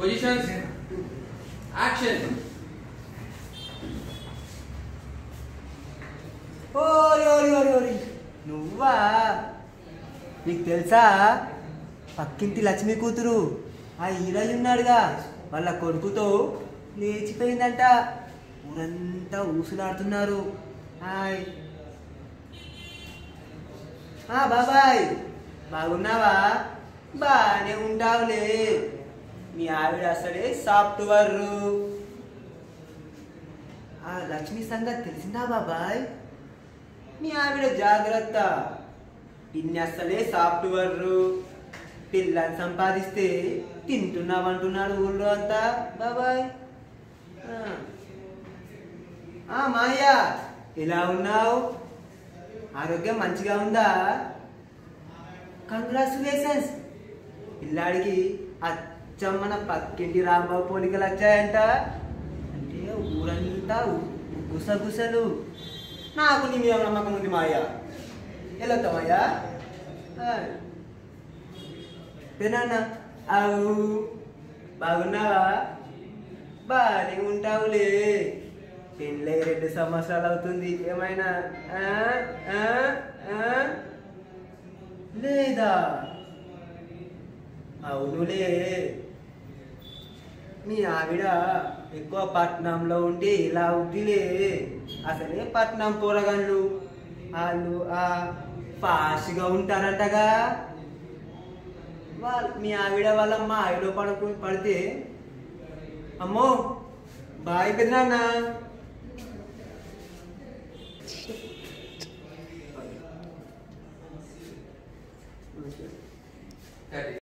Positions action ఓరి ఓరి ఓరి ఓరి. నువ్వా? నీకు తెలుసా? పక్కింటి లక్ష్మి కూతురు ఆ ఈరాజు ఉన్నాడుగా. వాళ్ళ కొడుకుతో లేచిపోయిందంట. ఊరంతా ఊసులాడుతున్నారు. హాయ్. ఆ బాబాయ్. బాగున్నావా? బాగానే ఉంటావులే. మీ ఆవిడ అసలే సాఫ్ట్వేర్. ఆ లక్ష్మి సంగతి తెలిసిందా బాబాయ్? మీ ఆవిడ జాగ్రత్త. పిన్ని అసలే సాఫ్ట్వేర్. పిల్లని సంపాదిస్తే తింటున్నావంటున్నాడు ఊళ్ళో అంతా బాబాయ్. మాయా ఎలా ఉన్నావు? ఆరోగ్యం మంచిగా ఉందా? కంగ్రాచులేషన్స్ పిల్లాడికి అచ్చం మన పక్కింటి రాంబాబు పోలికలు వచ్చాయంట అంటే ఊరంతా గుసగుసలు నాకు నీ మీద నమ్మకం ఉంది మాయా వెళ్ళొద్దా మాయా పెనాన్న అవు బాగున్నావా బాగానే ఉంటావులే పెళ్ళై రెండు సంవత్సరాలు అవుతుంది ఏమైనా ఆ? ఆ? ఆ? లేదా అవునులే మీ ఆవిడ ఎక్కువ పట్నంలో ఉంటే ఇలా అవుతులే అసలే పట్నం పోరగాళ్ళు. వాళ్ళు ఆ ఫాస్ట్గా ఉంటారంటగా. వాళ్ళు మీ ఆవిడ వాళ్ళ మా ఆవిడ పడుకు పడితే అమ్మో బాయ్ పెద్దనాన్న